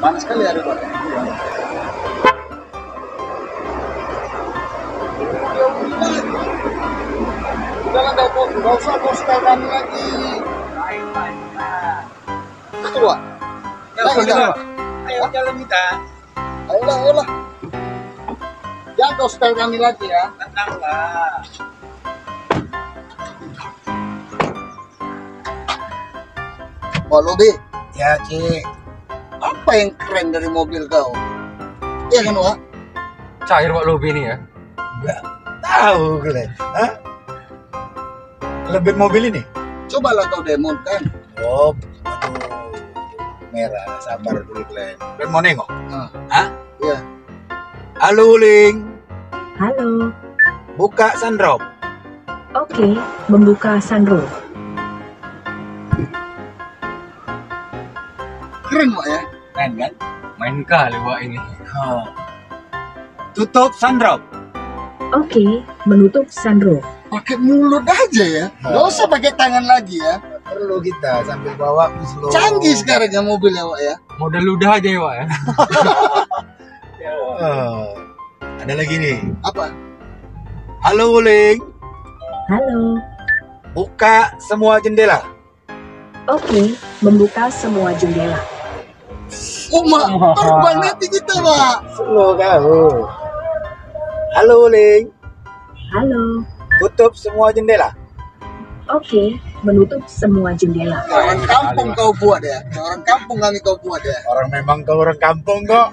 Panas sekali hari Pak. Udah lah, nggak mau- nggak usah setel kami lagi. Itu Pak. Lagi nggak? Ayo jalan kita. Ayolah, ayolah. Jangan kau setel kami lagi ya. Tenanglah. Pak Lobi, Ya, Cik. Apa yang keren dari mobil kau? Iya kan, Wak? Cair Pak Lobi ini ya. Tahu Glenn. Hah? Lebih mobil ini? Cobalah kau demonkan. Oh, aduh. Merah, sabar dulu Glenn. Glenn mau nengok? Nah, Hah? iya. Halo, Ling. Halo. Buka sunroof. Oke, membuka sunroof. Keren, Wak ya. Keren kan? Main kali Pak ini. Oh. Tutup sunroof. Oke, menutup sunroof. Pakai mulut aja ya. Nggak usah pakai tangan lagi ya. Perlu kita sambil bawa slow. Canggih sekarang ya mobilnya, Wak ya. Model ludah aja ya Pak ya. Oh. Ada lagi nih. Apa? Halo, Ling. Halo. Buka semua jendela. Oke, membuka semua jendela. Oh, Mak, terbang nanti kita, Pak. Slow kau. Halo, Ling. Halo. Tutup semua jendela. Oke, menutup semua jendela. Orang kampung kau buat ya. Orang kampung kami kau buat ya. Orang memang kau orang kampung kok.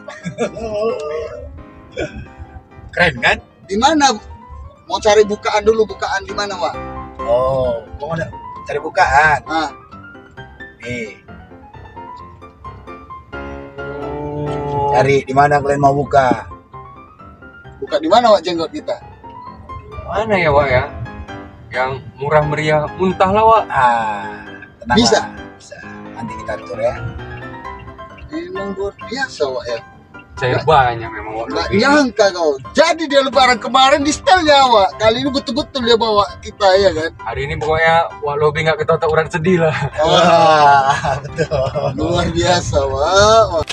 Keren kan? Di mana? Mau cari bukaan dulu, bukaan di mana, Wak? Oh, mau ada cari bukaan. Ah, Nih. Cari di mana kalian mau buka? buka di mana, Wak, jenggot kita? Mana ya Pak ya? Yang murah meriah muntah lah Pak. Ah, tenang Bisa? lah. Bisa. Nanti kita atur ya. Emang luar biasa, Wak ya. Cair banyak memang Pak Nggak Lobi. nyangka kau. Jadi dia lebaran kemarin di setelnya, Wak. Kali ini betul-betul dia bawa kita, ya kan? Hari ini pokoknya Pak Lobi nggak ketawa urat sedih lah. Wah, betul. luar biasa, Wak. Wak.